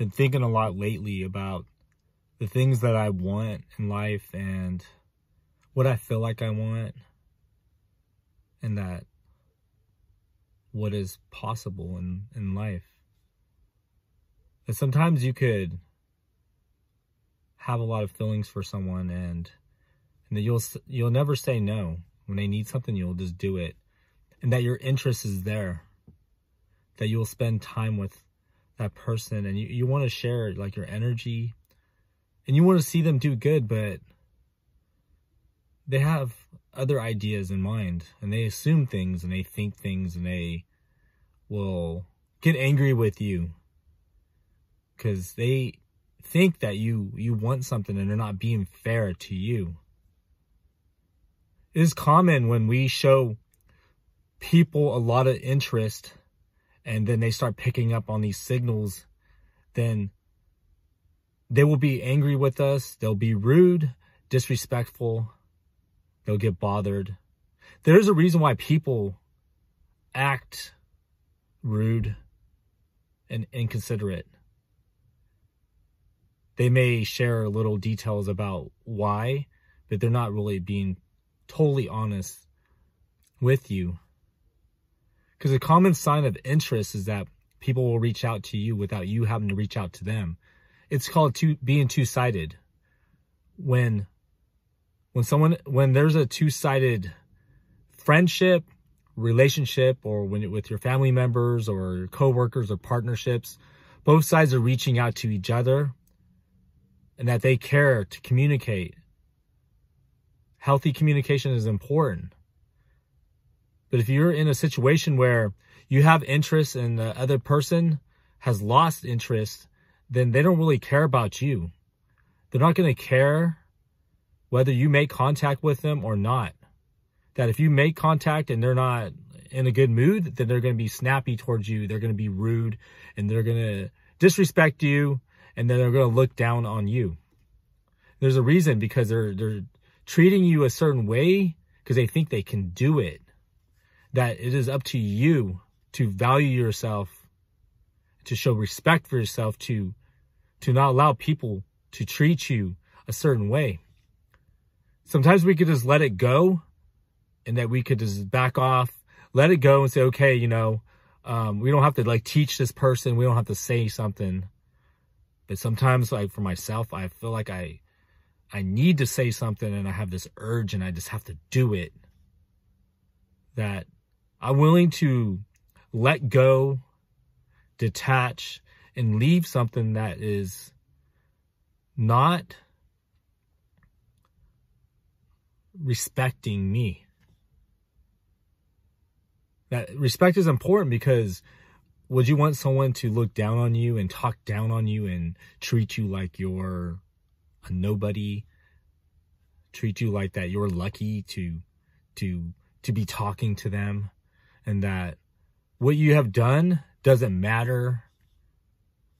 been thinking a lot lately about the things that I want in life and what I feel like I want and that what is possible in, in life. That sometimes you could have a lot of feelings for someone and and that you'll you'll never say no. When they need something you'll just do it. And that your interest is there. That you'll spend time with that person and you, you want to share like your energy and you want to see them do good but they have other ideas in mind and they assume things and they think things and they will get angry with you because they think that you you want something and they're not being fair to you. It is common when we show people a lot of interest and then they start picking up on these signals then they will be angry with us they'll be rude disrespectful they'll get bothered. There's a reason why people act rude and inconsiderate. They may share little details about why, but they're not really being totally honest with you. Because a common sign of interest is that people will reach out to you without you having to reach out to them. It's called two, being two-sided. When when someone when there's a two-sided friendship relationship or when it, with your family members or your coworkers or partnerships both sides are reaching out to each other and that they care to communicate healthy communication is important but if you're in a situation where you have interest and the other person has lost interest then they don't really care about you they're not going to care whether you make contact with them or not. That if you make contact and they're not in a good mood, then they're going to be snappy towards you. They're going to be rude and they're going to disrespect you and then they're going to look down on you. There's a reason because they're they're treating you a certain way because they think they can do it. That it is up to you to value yourself, to show respect for yourself, to to not allow people to treat you a certain way sometimes we could just let it go and that we could just back off, let it go and say, okay, you know, um, we don't have to like teach this person. We don't have to say something. But sometimes like for myself, I feel like I, I need to say something and I have this urge and I just have to do it. That I'm willing to let go, detach, and leave something that is not respecting me. That respect is important because would you want someone to look down on you and talk down on you and treat you like you're a nobody? Treat you like that you're lucky to to to be talking to them and that what you have done doesn't matter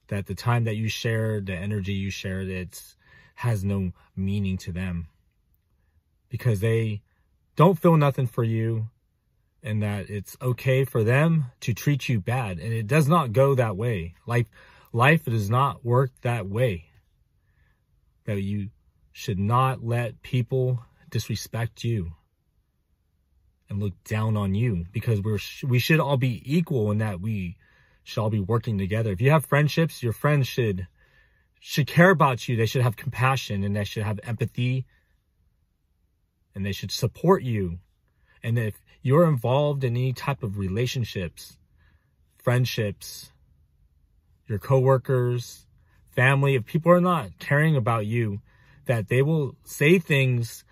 that the time that you shared the energy you shared it has no meaning to them because they don't feel nothing for you and that it's okay for them to treat you bad. And it does not go that way. Life, life does not work that way. That you should not let people disrespect you and look down on you because we're, we should all be equal in that we should all be working together. If you have friendships, your friends should, should care about you. They should have compassion and they should have empathy and they should support you. And if you're involved in any type of relationships, friendships, your coworkers, family, if people are not caring about you, that they will say things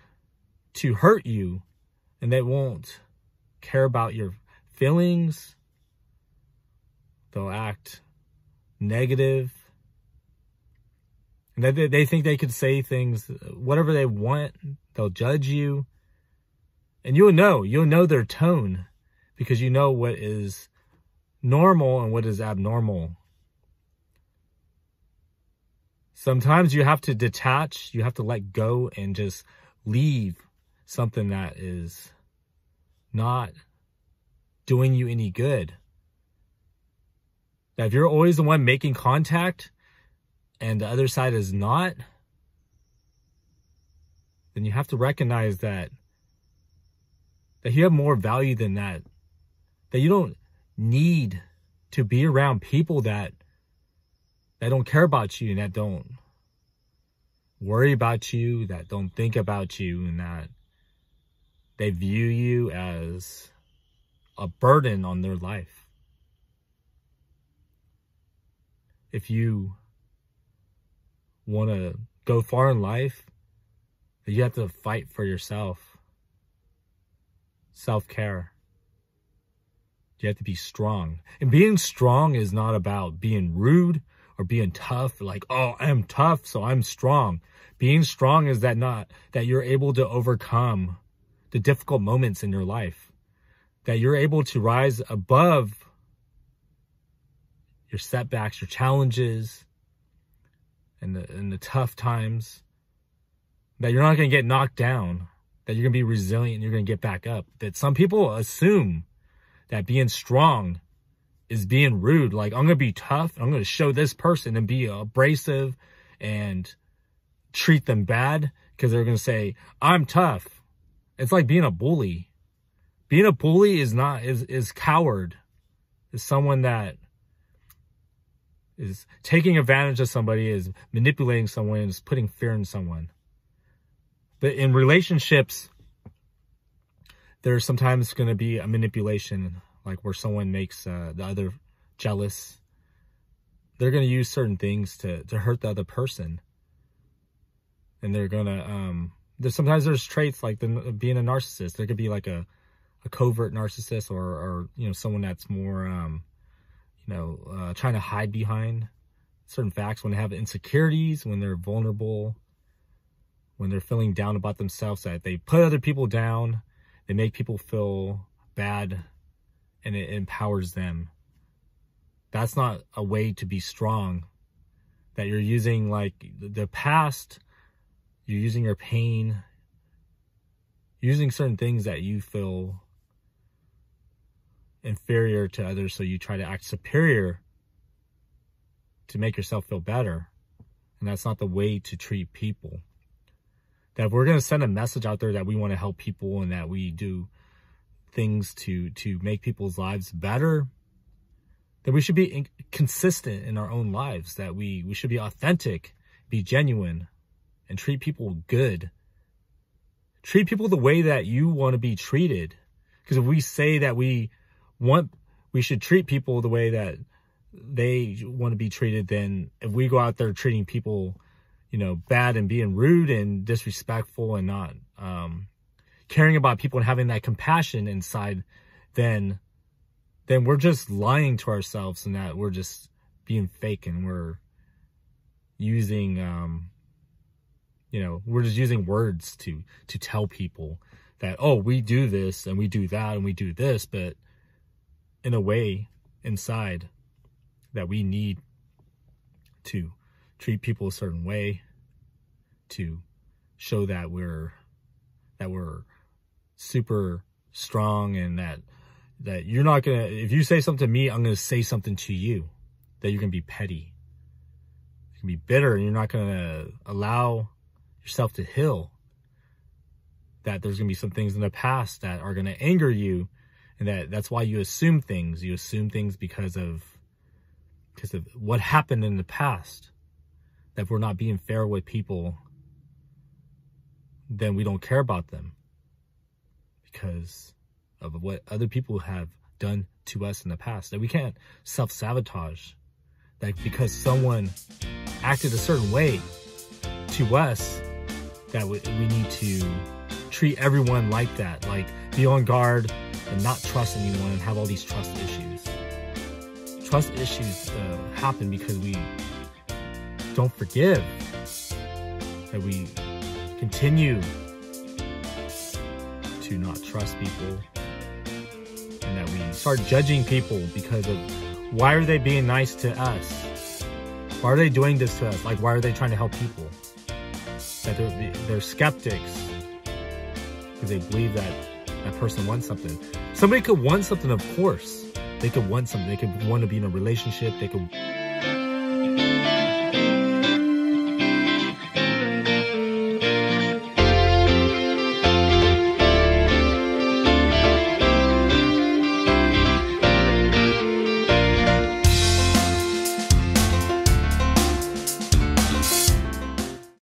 to hurt you and they won't care about your feelings. They'll act negative. And they, they think they could say things, whatever they want They'll judge you. And you'll know, you'll know their tone because you know what is normal and what is abnormal. Sometimes you have to detach, you have to let go and just leave something that is not doing you any good. Now, if you're always the one making contact, and the other side is not, then you have to recognize that that you have more value than that. That you don't need to be around people that that don't care about you and that don't worry about you, that don't think about you and that they view you as a burden on their life. If you want to go far in life, you have to fight for yourself. Self care. You have to be strong. And being strong is not about being rude or being tough, like, oh, I'm tough, so I'm strong. Being strong is that not that you're able to overcome the difficult moments in your life. That you're able to rise above your setbacks, your challenges, and the and the tough times that you're not going to get knocked down, that you're going to be resilient and you're going to get back up. That some people assume that being strong is being rude. Like, I'm going to be tough. I'm going to show this person and be abrasive and treat them bad because they're going to say, I'm tough. It's like being a bully. Being a bully is not, is, is coward. Is someone that is taking advantage of somebody, is manipulating someone, is putting fear in someone. But in relationships, there's sometimes going to be a manipulation, like where someone makes uh, the other jealous. They're going to use certain things to, to hurt the other person. And they're going to, um, there's sometimes there's traits like the, being a narcissist. There could be like a, a covert narcissist or, or, you know, someone that's more, um, you know, uh, trying to hide behind certain facts when they have insecurities, when they're vulnerable, when they're feeling down about themselves, that they put other people down, they make people feel bad, and it empowers them. That's not a way to be strong. That you're using like the past, you're using your pain, using certain things that you feel inferior to others, so you try to act superior to make yourself feel better. And that's not the way to treat people that if we're going to send a message out there that we want to help people and that we do things to to make people's lives better that we should be consistent in our own lives that we we should be authentic be genuine and treat people good. Treat people the way that you want to be treated. Because if we say that we want we should treat people the way that they want to be treated then if we go out there treating people you know, bad and being rude and disrespectful and not um, caring about people and having that compassion inside, then then we're just lying to ourselves and that we're just being fake and we're using um, you know, we're just using words to to tell people that oh, we do this and we do that and we do this, but in a way inside that we need to treat people a certain way to show that we're that we're super strong and that that you're not gonna if you say something to me i'm gonna say something to you that you're gonna be petty. You can be bitter and you're not gonna allow yourself to heal that there's gonna be some things in the past that are gonna anger you and that that's why you assume things you assume things because of because of what happened in the past that if we're not being fair with people, then we don't care about them because of what other people have done to us in the past. That we can't self sabotage. That because someone acted a certain way to us, that we, we need to treat everyone like that. Like be on guard and not trust anyone and have all these trust issues. Trust issues uh, happen because we don't forgive, that we continue to not trust people, and that we start judging people because of why are they being nice to us? Why are they doing this to us? Like, why are they trying to help people? that they're, they're skeptics because they believe that that person wants something. Somebody could want something, of course. They could want something. They could want to be in a relationship. They could.